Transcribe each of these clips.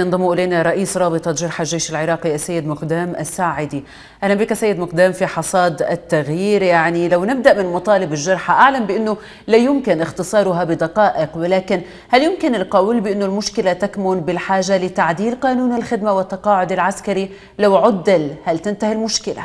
ينضم إلينا رئيس رابطه جرحى الجيش العراقي السيد مقدام الساعدي. أهلا بك سيد مقدام في حصاد التغيير. يعني لو نبدأ من مطالب الجرحى أعلم بأنه لا يمكن اختصارها بدقائق ولكن هل يمكن القول بانه المشكلة تكمن بالحاجة لتعديل قانون الخدمة والتقاعد العسكري؟ لو عدل هل تنتهي المشكلة؟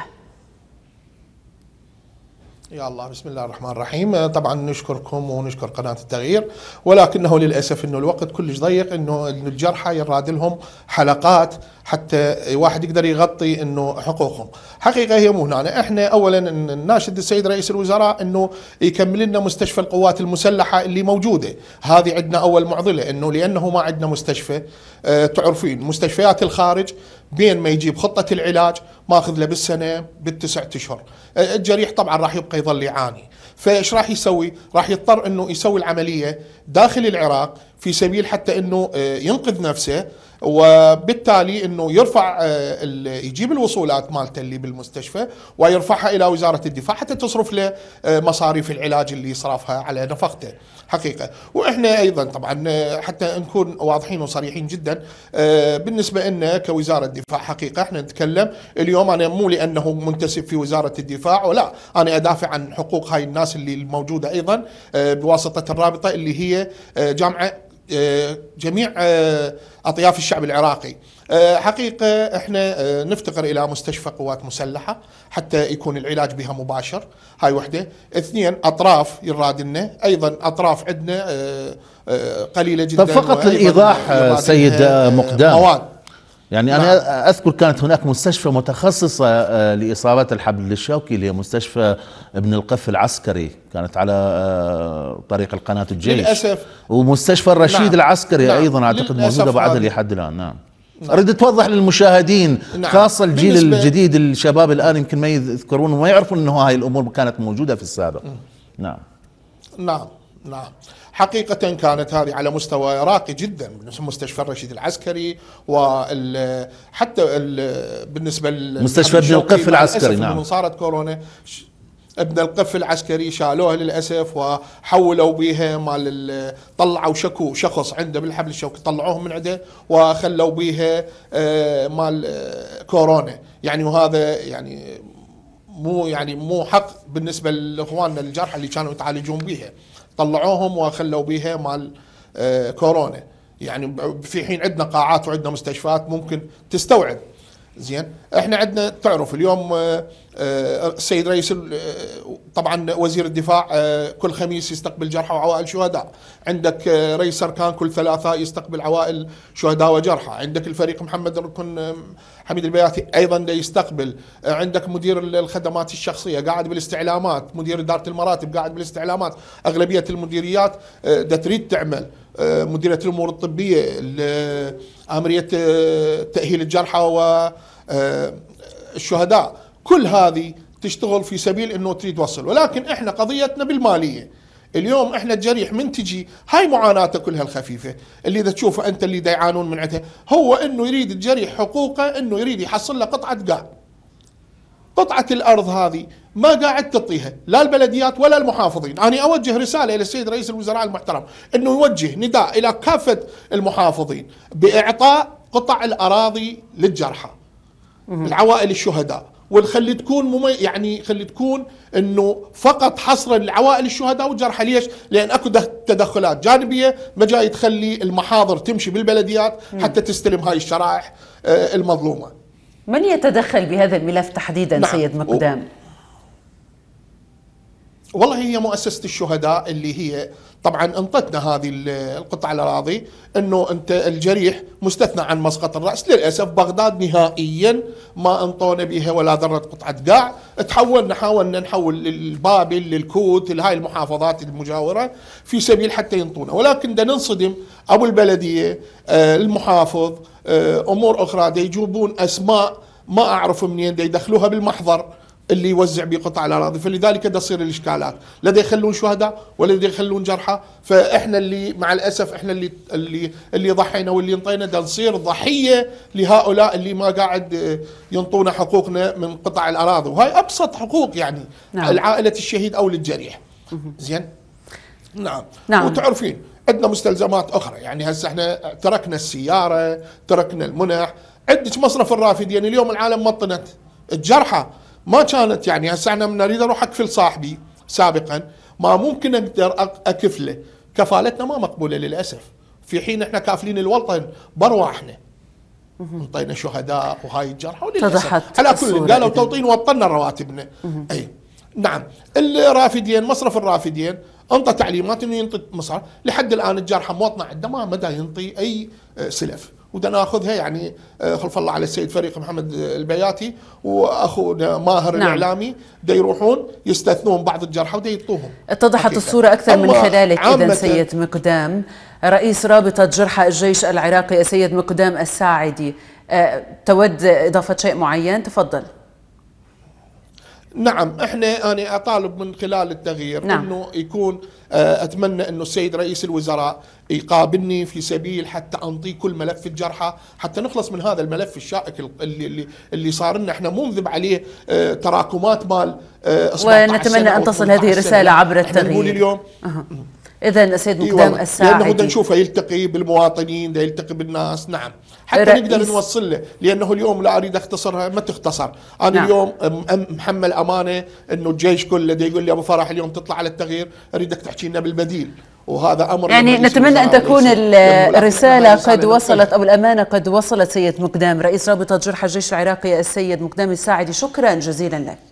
يا الله بسم الله الرحمن الرحيم. طبعا نشكركم ونشكر قناة التغيير ولكنه للأسف أنه الوقت كلش ضيق أنه الجرحى يراد لهم حلقات حتى واحد يقدر يغطي أنه حقوقهم. حقيقة هي مو هنا إحنا أولا ناشد السيد رئيس الوزراء أنه يكمل لنا مستشفى القوات المسلحة اللي موجودة. هذه عندنا أول معضلة أنه لأنه ما عندنا مستشفى آه تعرفين مستشفيات الخارج بين ما يجيب خطة العلاج ماخذ له بالسنة بالتسعة أشهر. الجريح طبعا راح يبقى يظل يعاني. فإيش راح يسوي؟ راح يضطر إنه يسوي العملية داخل العراق في سبيل حتى إنه ينقذ نفسه. وبالتالي إنه يرفع يجيب الوصولات مالته اللي بالمستشفى ويرفعها إلى وزارة الدفاع حتى تصرف له مصاريف العلاج اللي صرفها على نفقته. حقيقة. وإحنا أيضا طبعا حتى نكون واضحين وصريحين جدا بالنسبة لنا كوزارة دفاع حقيقة إحنا نتكلم اليوم أنا مو لأنه منتسب في وزارة الدفاع ولا أنا أدافع عن حقوق هاي الناس اللي الموجودة أيضا بواسطة الرابطة اللي هي جامعة جميع أطياف الشعب العراقي. حقيقة إحنا نفتقر إلى مستشفى قوات مسلحة حتى يكون العلاج بها مباشر. هاي وحدة. اثنين أطراف يراد لنا. أيضا أطراف عندنا قليلة جدا طب فقط للايضاح سيد مقدام. مواد يعني نعم. أنا أذكر كانت هناك مستشفى متخصصة لإصابات الحبل الشوكي اللي هي مستشفى ابن القف العسكري كانت على طريق القناة الجيش للأسف ومستشفى الرشيد نعم. العسكري نعم. أيضا أعتقد موجودة بعد لحد الآن نعم نعم. أريد توضح للمشاهدين نعم. خاصة الجيل الجديد الشباب الآن يمكن ما يذكرون وما يعرفون إنه هاي الأمور كانت موجودة في السابق نعم نعم نعم. حقيقة كانت هذه على مستوى راقي جدا مستشفى الرشيد العسكري وال حتى ال بالنسبة مستشفى ابن القف العسكري نعم. من صارت كورونا. ابن القف العسكري شالوها للأسف وحولوا بها مال طلعوا شكو شخص عنده بالحبل الشوكي طلعوه من عنده وخلوا بها مال كورونا. يعني وهذا يعني مو يعني مو حق بالنسبة لإخواننا الجرحى اللي كانوا يتعالجون بها طلعوهم وخلوا بها مال آه كورونا. يعني في حين عندنا قاعات وعندنا مستشفيات ممكن تستوعب. زين إحنا عندنا تعرف اليوم آه السيد رئيس طبعا وزير الدفاع كل خميس يستقبل جرحى وعوائل شهداء. عندك رئيس اركان كل ثلاثاء يستقبل عوائل شهداء وجرحى. عندك الفريق محمد الركن حميد البياتي أيضا يستقبل. عندك مدير الخدمات الشخصية قاعد بالاستعلامات مدير إدارة المراتب قاعد بالاستعلامات. أغلبية المديريات دا تريد تعمل. مديرية الأمور الطبية آمرية تأهيل الجرحى والشهداء كل هذه تشتغل في سبيل إنه تريد توصل ولكن إحنا قضيتنا بالمالية. اليوم إحنا الجريح من تجي هاي معاناته كلها الخفيفة. اللي إذا تشوفه أنت اللي دا يعانون من عندها هو إنه يريد الجريح حقوقه إنه يريد يحصل له قطعة قاع. قطعة الأرض هذه ما قاعد تعطيها لا البلديات ولا المحافظين. أنا أوجه رسالة إلى السيد رئيس الوزراء المحترم إنه يوجه نداء إلى كافة المحافظين بإعطاء قطع الأراضي للجرحى. العوائل الشهداء. ونخلي تكون ممي... يعني خلي تكون إنه فقط حصرا لعوائل الشهداء والجرحى ليش؟ لأن أكو تدخلات جانبية ما جاي تخلي المحاضر تمشي بالبلديات حتى تستلم هاي الشرائح المظلومة. من يتدخل بهذا الملف تحديدا نعم. سيد مقدام؟ والله هي مؤسسة الشهداء اللي هي طبعا انطتنا هذه القطع الأراضي إنه أنت الجريح مستثنى عن مسقط الرأس. للأسف بغداد نهائيا ما أنطونا بها ولا ذرة قطعة قاع. تحولنا حاولنا نحول للبابل للكوت لهاي المحافظات المجاورة في سبيل حتى ينطونا. ولكن دا ننصدم أبو البلدية المحافظ أمور أخرى. دا يجيبون أسماء ما أعرف منين دا يدخلوها بالمحضر. اللي يوزع بقطع الأراضي. فلذلك تصير الإشكالات. لا يخلون شهداء ولا يخلون جرحى. فإحنا اللي مع الأسف إحنا اللي اللي اللي ضحينا واللي انطينا. دا نصير ضحية لهؤلاء اللي ما قاعد ينطونا حقوقنا من قطع الأراضي. وهاي أبسط حقوق يعني. نعم. العائلة الشهيد أو للجريح. زين؟ نعم. نعم. وتعرفين عندنا مستلزمات أخرى. يعني هسه إحنا تركنا السيارة تركنا المنح. عندك مصرف الرافدين. اليوم العالم مطنت. الجرحى ما كانت يعني هسه إحنا من اريد أروح اكفل صاحبي سابقا ما ممكن أقدر اكفله. كفالتنا ما مقبولة للأسف. في حين إحنا كافلين الوطن برواحنا انطينا شهداء وهاي الجرحى وللأسف. على كل قالوا توطين وطنا رواتبنا. اي نعم. الرافدين مصرف الرافدين انطى تعليمات إنه ينطي مصاري لحد الآن الجرحى موطنة عنده ما مدى ينطي أي آه، سلف. ودا ناخذها يعني آه، خلف الله على السيد فريق محمد البياتي وأخونا ماهر نعم. الإعلامي. دا يروحون يستثنون بعض الجرحى ودا يعطوهم اتضحت الصورة أكثر من خلالك اذا سيد مقدام. رئيس رابطة جرحى الجيش العراقي السيد مقدام الساعدي. أه تود إضافة شيء معين؟ تفضل. نعم إحنا أنا أطالب من خلال التغيير نعم. إنه يكون آه، أتمنى إنه السيد رئيس الوزراء يقابلني في سبيل حتى انطي كل ملف الجرحى حتى نخلص من هذا الملف الشائك اللي اللي, اللي صار لنا إحنا منذب عليه آه، تراكمات مال آه، ونتمنى أن تصل هذه الرسالة عبر التغيير اليوم أه. إذا السيد مقدام الساعدي لأنه بدنا نشوفه يلتقي بالمواطنين ده يلتقي بالناس. نعم. حتى نقدر نوصل له لأنه اليوم لا أريد أختصرها ما تختصر. أنا نعم. اليوم محمل أمانة إنه الجيش كله ده يقول لي أبو فرح اليوم تطلع على التغيير أريدك تحكي لنا بالبديل. وهذا أمر يعني نتمنى أن تكون الرسالة قد وصلت أو الأمانة قد وصلت سيد مقدام. رئيس رابطة جرحى الجيش العراقي السيد مقدام الساعدي شكرا جزيلا لك.